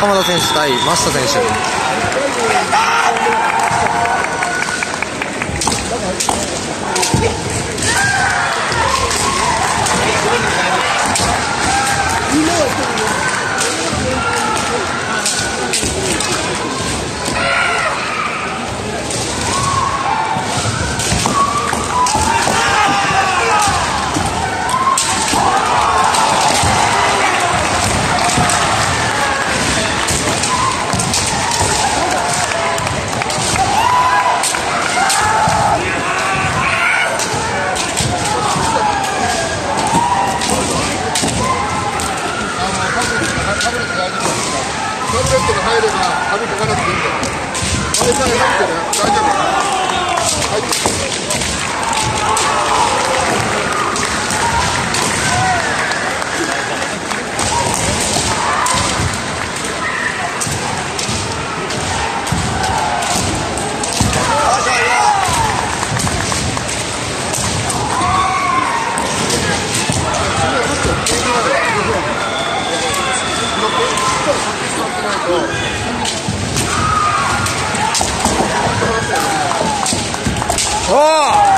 鎌田選手対増田選手。タブレットが入れば髪かかなくていいんだよ。あれさえ入ってる大丈夫入って Oh!